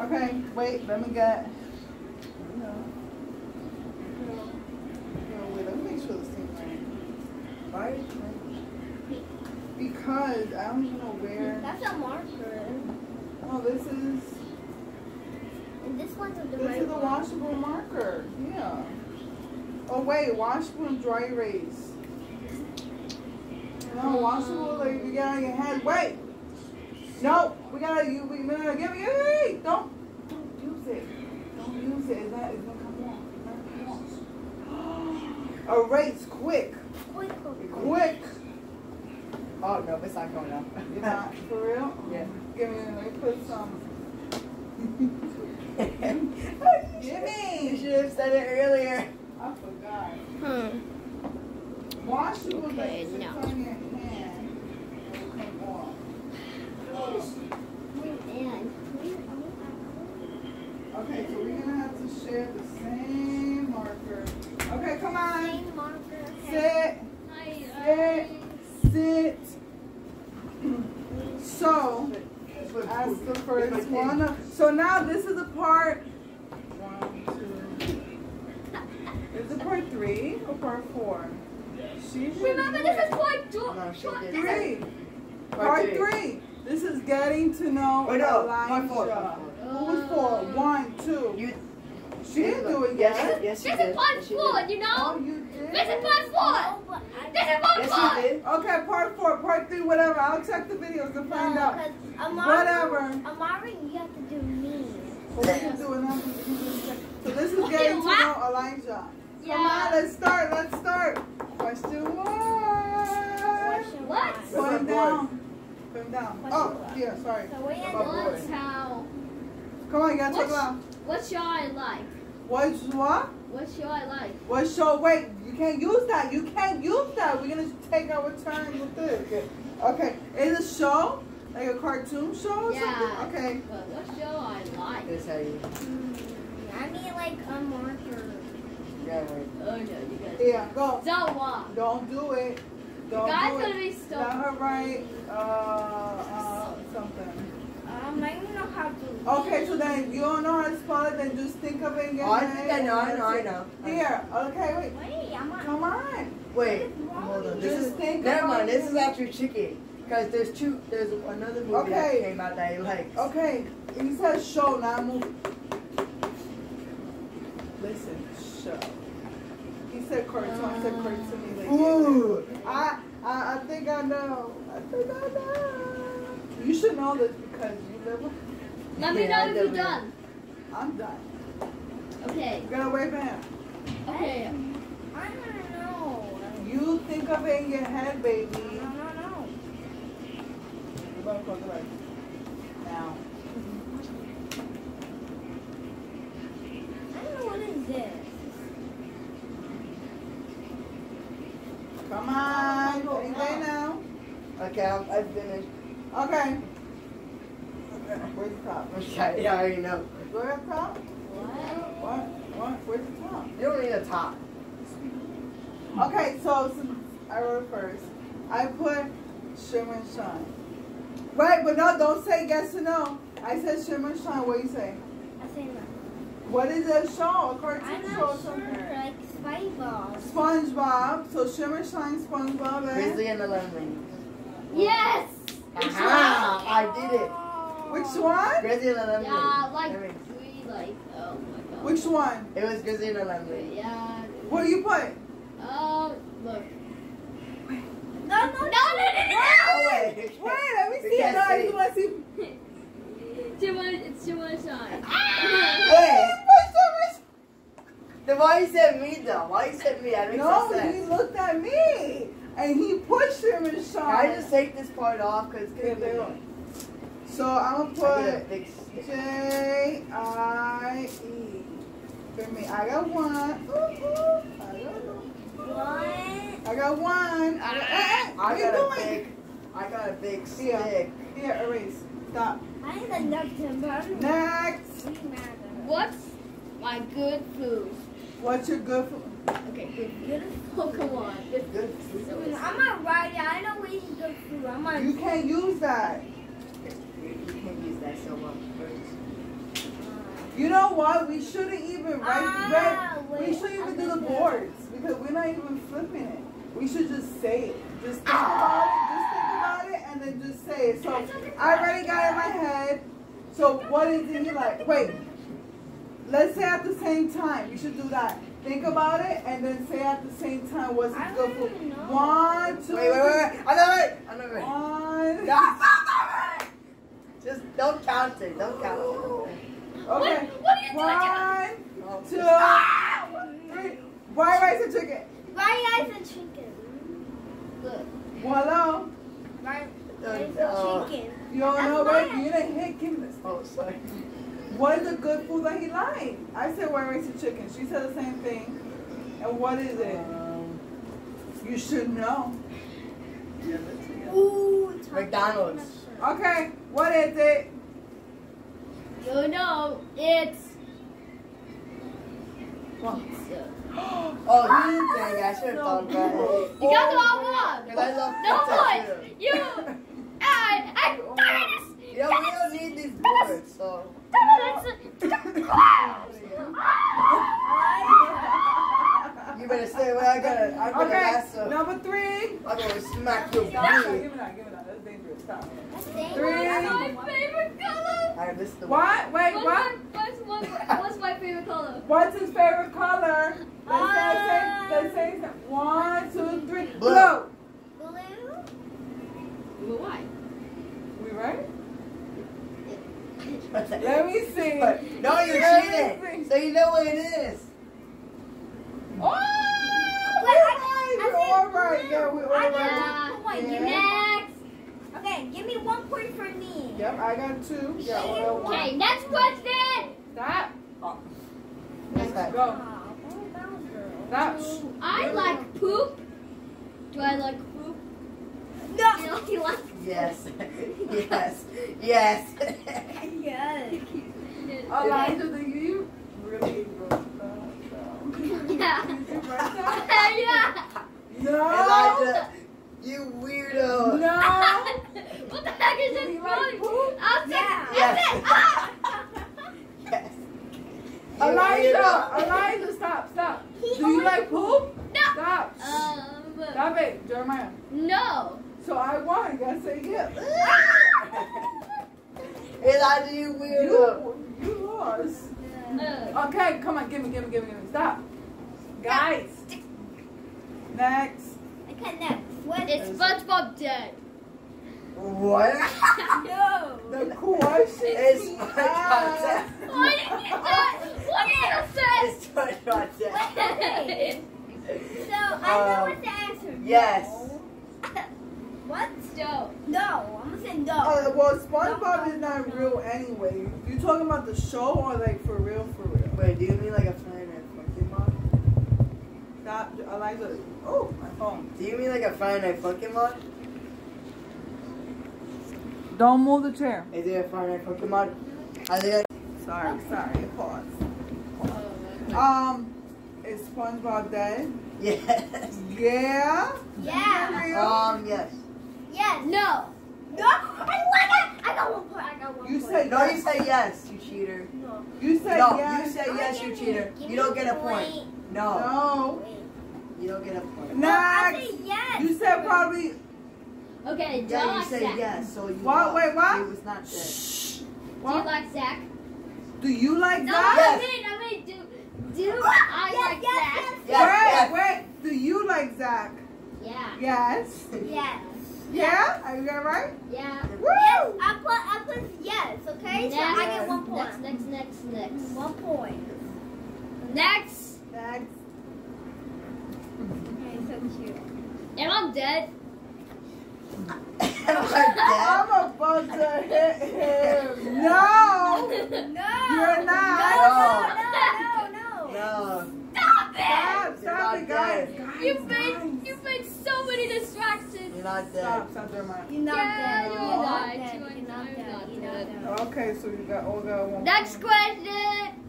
Okay, wait, let me get. No. No, wait, let me make sure this right. Why? Because I don't even know where. That's a marker. Oh, this is. And this one's a the This right is a one. washable marker. Yeah. Oh wait, washable and dry erase. No, washable like you got on your head. Wait. No, we gotta you we gotta give me hey, don't don't use it. Don't use it. It's not it's gonna come off. It's not come on. Erase quick. Quick, quick. Quick. Oh no, it's not going up. You're not for real? Yeah. Give me let me put some. You should have said it earlier. I forgot. Hmm. Washable Okay, that sits no. on your hand will come off. And Okay, so we're gonna have to share the same marker. Okay, come on. same marker. Okay. Sit, sit, sit. So, as the first one. So now this is the part. One, two. Is it part three or part four? She should Remember, do this it. is part two. No, part three. Part three. This is getting to know Oh, no, Elijah. part four, part Who was four? One, two. You. She didn't do it Yes, yet. yes, This is did. part Yes, you four, did. you Oh, know? you did. This is part four. No, This is part Yes, four. Okay, part four, part three, whatever. I'll check the videos to find out. Because Amari, Whatever. Amari, you have to do me. What we can do another. So this is Okay, getting to what? know Elijah. Come on, let's start. Let's start. Question one. Question one. one. Going What's down. Going down. Question Oh, one. yeah, sorry. So we have About how. Come on, you gotta talk What's- loud. What show I like? What's what? What show I like? What show? Wait, you can't use that. You can't use that. We're gonna take our turn with this. Okay. Is a show like a cartoon show or Yeah. something? Okay. But what show I like? That's how you. Hmm, I mean, like a marker. Yeah, right. Oh no, you guys. Yeah, go. Don't watch. Don't do it. Don't The guy's do gonna it. be Let stuck. her write uh, uh, something. Um, I don't know how to. Okay, so then you don't know how to spell it, then just think of it in your Oh, I think I know, I know, I know. Here, okay, wait. Wait, I'm not. Come on. Wait, hold on. This Just is. think Never mind. This is actually tricky. Because there's two. There's another movie Okay. that came out that I like. Okay, he said show, not movie. Listen, show. He said cartoon, I said cartoon. Like, Ooh. I, I, I think I know. I think I know. You should know this because you live with. Let me know I if you're done. I'm done. Okay. You gotta wait for him. Okay. I don't know. You think of it in your head, baby. don't know. You better close the light. Now. I don't know what is this. Come on. Any day now. Okay, I'm, I finished. Okay. Where's the top? Okay, yeah, I already know. Where's the top? What? What? What? Where's the top? You don't need a top. Okay, so since I wrote first, I put shimmer and shine. Right, but no, don't say yes or no. I said shimmer and shine. What do you say? I say no. What is a show? A cartoon I'm show sure. something? Like SpongeBob. SpongeBob. So shimmer and shine, SpongeBob. And Grizzly and the Lemon. Yes. Aha! I did it. which one? Grizzly and the Yeah, like three, like oh my god. Which one? It was Grizzly and the Yeah. What do you put? Oh, look. No, no, No, no, no, no, wait. Wait, let me see it. No, I see. just want to see. Too much. It's too much shine. Ah! Wait. Then why you said me though? Why you said me? That makes No, no he looked at me and he pushed him and Can. I just take this part off? Because it's Yeah, gonna they be. So I'm gonna put. J I E. For me, I got one. Ooh, ooh. I got one. I got one. I got, hey, hey, I got a doing? big. I got a big stick. Here, erase. Stop. I need a napkin, but I'm Next. not What's my good food? What's your good food? Okay, good food. Good Oh, come on. Good Good food. food. food. I'm not right. I know we eat good food. I'm not. You can't use that. You, you can't use that so much. You know what? We shouldn't even write. Ah, write we shouldn't even do the boards because we're not even flipping it. We should just say it. Just think about it. Just think about it, and then just say it. So I already got it in my head. So what is it like? Wait. Let's say at the same time. We should do that. Think about it and then say at the same time what's I the good don't know. One, two, Wait, wait, wait, wait. I'm it. I'm it. One. No, I'm not. Just don't count it. Don't count it. Okay. What- what are you doing? One, No. two, three. White rice and chicken. White rice and chicken. Good. Voila. White rice and uh, chicken. You don't That's know, right? mine. You didn't hit Kim this. Oh, sorry. What is the good food that he liked? I said white rice and chicken. She said the same thing. And what is it? Um, You should know. yeah, that's it. Ooh. McDonald's. Okay, what is it? You know, it's What? pizza. Oh, dang, I should have thought about it. You got the all wrong. Because I love No pizza points. You. I. I. Darn it. too. Yeah, we don't need these boards, so. You better stay away. I gotta, I gotta Okay, ask some. number three. I'm gonna smack your Stop. knee. Give me that, give me that. That's dangerous. Stop. Three. my favorite color. Alright, this is the What? Wait, What's what? my, what's, one, what's my favorite color? What's his favorite color? Let's say, Uh, let's say, let's say, one, two, three. Blue. Blue. Blue? Blue white. We right? Let Let me see. No, you're Let cheating. So you know what it is. Oh, Wait, we're right. We're said oh all right. Oh yeah, we're all I right. got one point. Give me Next. Okay, give me one point for me. Yep, I got two. Yeah, we're all right. Okay, next question. Stop. That's right. Go. Aw, oh, that. Stop. Do I like poop? Do I like poop? No. You know, you like Yes. yes. Yes. Yes. Oh, Elijah, do you really wrote that? Yeah. Did you write that? yeah. No. Elijah, you weirdo. No. what the heck is Do this you like from? poop? I'll say Yeah. yes. Ah! Yes. You Elijah, weirdo. Elijah, stop, stop. He Do you only- like poop? No. Stop. Um, Stop it, Jeremiah. no. So I won. You gotta say yes. Elijah, you weirdo. You, you lost. Uh, Okay, come on, give me, give me, give me, give me. Stop. Guys. Next. Okay, next. What it's SpongeBob dead. What? No. The question It's he SpongeBob asked- dead. What did you say? What did you It's SpongeBob dead. say? So I know Um, what the answer. Yes. No. what? no. No. I'm gonna say no. Uh, well, SpongeBob is not real anyway. You talking about the show or like for real, for real? Wait, do you mean like a finite Pokemon? Stop, Eliza. Oh, my phone. Do you mean like a finite Pokemon? Don't move the chair. Is it a finite Pokemon? I think Sorry, sorry. Pause. Oh, Um, is SpongeBob dead? Yes. Yeah. yeah. Um, yes. Yes. no. No. I won it. I got one point. I got one You point. said No, you said yes, you cheater. no. You said No, yes. you say Oh, yes, you me- cheater. You don't get a point. point. No, No. Wait. you don't get a point. No, I Next. say yes. You said probably. Okay, do Yeah, you you like say Zach? yes, so you What? lost. Wait, what? He was not dead. Shh. Do you like Zach? Do you like No, that? Yes. I mean, I mean, do do I Yes, like yes, Zach? yes, Yes, wait, wait. Do you like Zach? Yeah. Yes. Yes. Yeah? Are you that right? Yeah. Woo! I put I put yes. Okay. So I get one point. Next, next, next, next. One point. Next. Next. Okay, so cute. Am I'm I dead? I'm about to hit him. No. No. You're not. No, no, no, no, no. No. Stop Stop, it! stop it, guys. dead. Guys, You guys. made you made so many distractions. You're not dead. Stop, stop, Jeremiah. You're not Yeah, dead. you're You're not. not dead. You're You're not not dead. You're not dead. Okay, so you got all got one. Next question.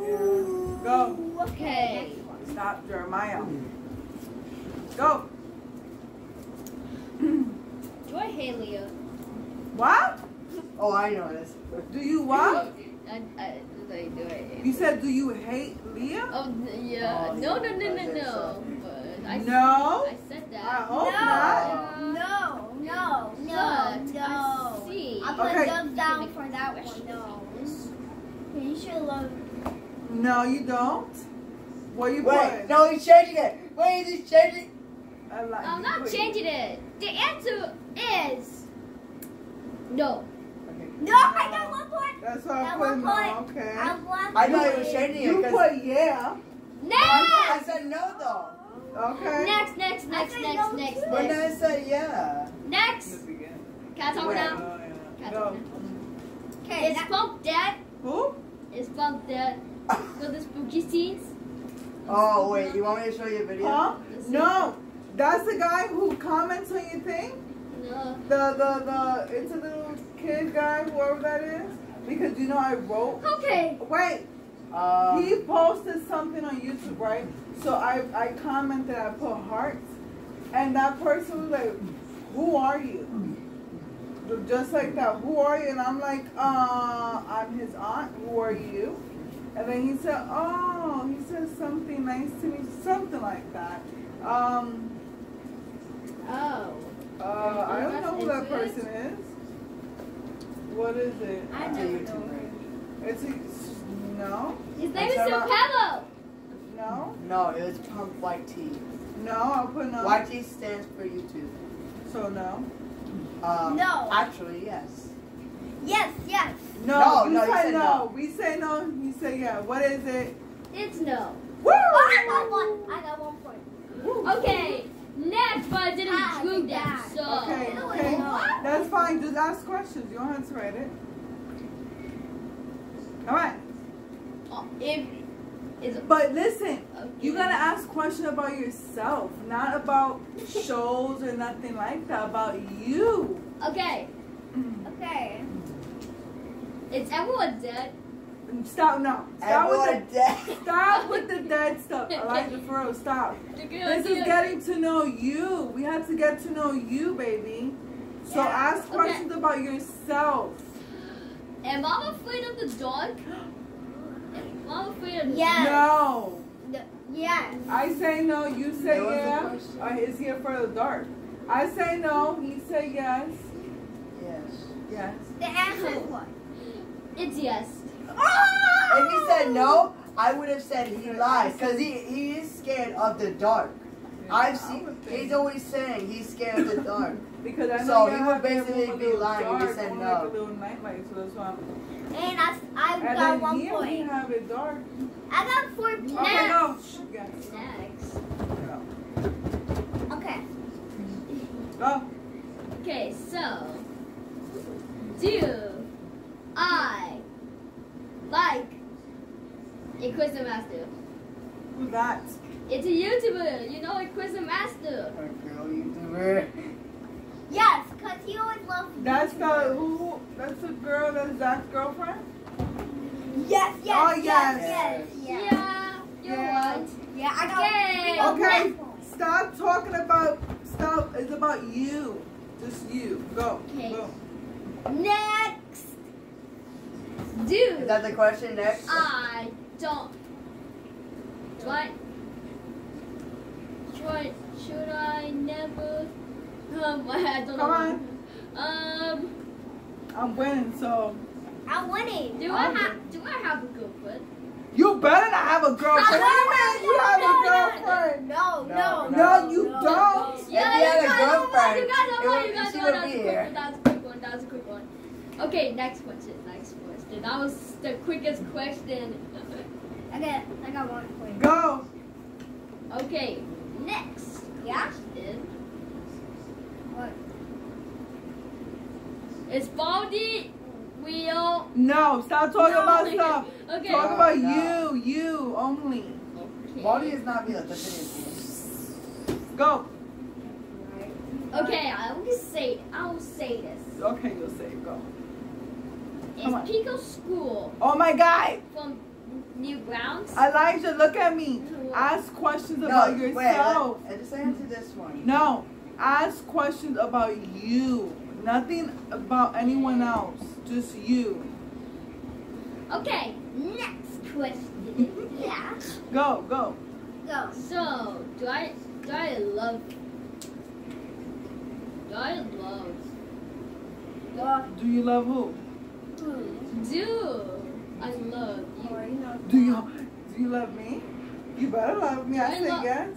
Ooh. Go. Okay. Stop, Jeremiah. Go. Do I hate Leah? What? Oh, I know this. Do you what? I I, I, like, do it. You said, do you hate Leah? Oh, yeah. Oh, no, no, yeah, no, no, I said no. so. But I, No? I said I that. hope No. not. No, no, But no, I no. see. I'll put Okay. thumbs down for that one. No. You should love. No, you don't. What you Wait, put? no, he's changing it. Wait, he's changing. I like I'm you not put- changing it. The answer is no. Okay. No, I got one point. That's what I Got put one no. point. Okay. I I thought he point. was changing it You put yeah. Next! I said no though. Okay. Next, next, next, next, no next, too. But then I said yeah. Next! Can I talk Wait. now? Oh, Can yeah. I talk now? Okay, Is that- Funk dead? Who? Is Funk dead? For the spooky scenes? Oh wait, you want me to show you a video? Huh? No. That's the guy who comments on your thing? No. The the the it's a little kid guy, whoever that is. Because you know I wrote Okay. wait, Um, he posted something on YouTube, right? So I I commented, I put hearts, and that person was like, "Who are you?" Just like that, "Who are you?" And I'm like, "Uh, I'm his aunt. Who are you?" And then he said, "Oh, he said something nice to me, something like that." Um, Oh. uh, I don't know who that person is. What is it? I It's a never YouTube know. page. It's a, no, His name is That's Pablo. no, No, it was Punk YT. no. I'll put no. YT stands for YouTube. So no. Um, No. Actually, yes. Yes, yes. No, No, you no, you say said no. no. We say no. You say yeah. What is it? It's no. Woo! Oh, I got one. I got one point. Okay. Next, but I didn't Ah, like that. So. Okay, okay. That's fine. Just ask questions. You don't have to write it. All right. Oh, if is But listen, okay. you gotta ask questions about yourself, not about shows or nothing like that. About you. Okay. Okay. Is everyone dead? Stop. No. Stop with Everyone dead. the. Stop with the dead stuff. I like the for real. Stop. This is getting to know you. We have to get to know you, baby. So Yeah. ask Okay. questions about yourself. Am I afraid of the dark? Am I afraid of the Yes. No. The- Yes. I say no, you say That was the yeah. question. Uh, is he afraid of the dark? I say no, he say yes. Yes. Yes. The answer is what? It's yes. If he said no, I would have said he lies because he, he is scared of the dark. I've seen. would. He's always saying he's scared of the dark. Because I know So he would that basically be little lying if he dark, said only no. Like a little nightlight, so that's why. I'm- And I, I And got then one here we point. have it dark. I got four Okay, points. go. Yes. Okay. Go. Okay, so do I like a Quiz Master? Who's that? It's a YouTuber. You know a Quiz Master. Or girl YouTuber. Yes, because he always loves That's the who? That's the girl. That's Zach's girlfriend. Yes, yes, Oh, yes, yes. yes, yes. Yeah, you're Yeah. right. Yeah, I got Okay. Okay. Stop talking about stuff. It's about you. Just you. Go. Okay. Go. Next. Is that the question next? I don't. Do I? Should I, I never? Um, I don't Come know. Um, I'm winning, so I'm winning. do I I'm have? Do I have a girlfriend? you better not have a girlfriend. What do you you have a girlfriend? No, no, No, No, you no, don't. If he had a you guys don't girlfriend, you guys don't want- you guys don't be That's a quick one. That's a quick one. That's a quick one. Okay, next question. Next. That was the quickest question. Okay, I got one point. Go. Okay, next Yeah? question. What? Is Baldi real? No, stop talking No. about stuff. Okay. Talk about No. you, you only. Okay. Body is not real. That's what. Go. Okay, I will say I will say this. Okay, you'll say it. Go. Come on. Is Pico School Oh my God, from Newgrounds? Elijah, look at me. Ask questions about No, wait. yourself. Let, just answer this one. No, ask questions about you. Nothing about anyone else. Just you. Okay, next question. Yeah. Go, go. Go. So, do I do I love do I love Do you love who? Do I love you? Do you do you love me? You better love me. I I say love- yes.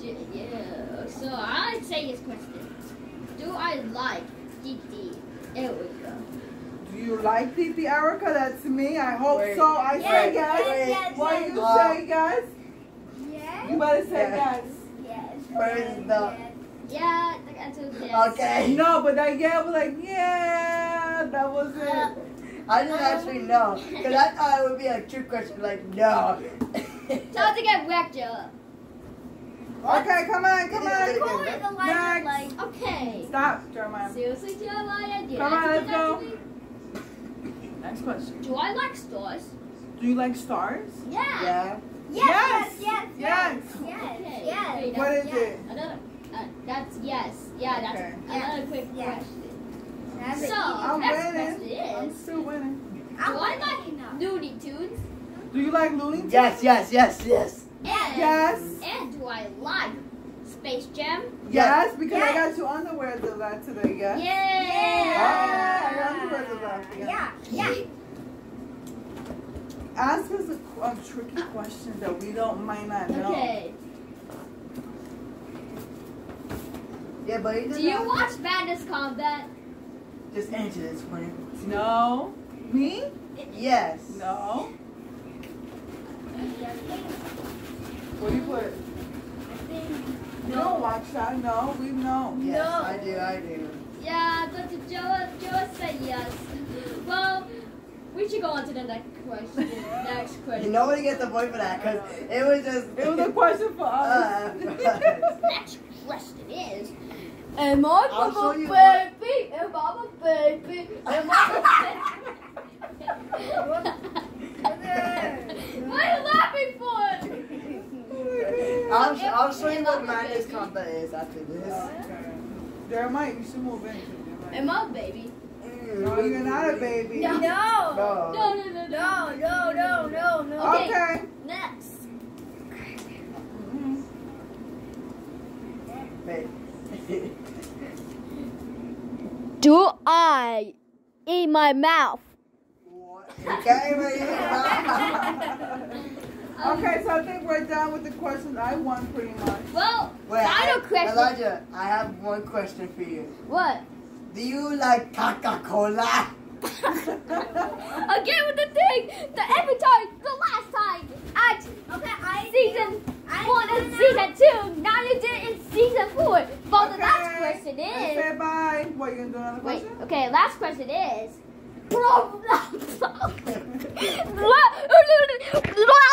Yeah. So I say this question. Do I like Didi Erica? Do you like Titi Erica? That's me. I hope Wait. so. I Yes, say yes, yes. yes, Why yes. you say yes? Yes. You better say Yeah. yes. Yes. Where's the- Yeah, the answer is yes. Okay. No, but that yeah was like yeah, that was Uh, it. I didn't actually know. Because I thought it would be a trick question like, no. Time to get wrecked, Joe. Okay, come on, come on. Who is the one that, like? Okay. Stop, Jeremiah. Seriously, Jeremiah, do Come on, let's go. Next question. Do I like stars? Do you like stars? Yeah. yeah. Yes. Yes. Yes. Yes. Yes. Yes. Okay. Yes. Wait, What that's- is it? Another. Uh, that's yes. Yeah, that's Okay. another quick Yeah. question. That's So, I'm next winning. question I'm is: still winning. Do I like Looney Tunes? Do you like Looney Tunes? Yes, yes, yes, yes. And, Yes. And do I like Space Jam? Yes, because I got you underwear to that today, yes? Yeah. Ah, I got underwear to that. Yeah. Yeah. Ask us a, a tricky question that we don't might not know. Okay. Yeah, but he Do doesn't you watch Madness Combat? Just answer this one. No. Me? Yes. No. What do you put? No, don't watch that? No, we know. Yes, No. I do, I do. Yeah, but Joe, Joe said yes. Well, we should go on to the next question. Next question. Nobody gets the point for that because it was just. It was a question for us. Uh, Next question is. Am I I'll show a baby? Am I a baby? Am I a what are you laughing for? I'll, sh- I'll show you what I a madness baby? is after this. Okay. Jeremiah, you should move in. Jeremiah. Am I a baby? No, you're not a baby. No. No. No, no, no, no. No. No. No. No. No. Okay. Okay. Next. Mhm. Wait. Do I eat my mouth? What? Okay, wait, wait, Okay, so I think we're done with the questions. I won pretty much. Well, Wait, final I- question. Elijah, I have one question for you. What? Do you like Coca-Cola? Again with the thing, the every time, the last time, at Okay. I. season I one and season two, now you did it in season four. But the last question is, say bye. What, you gonna do another wait, question? okay, last question is,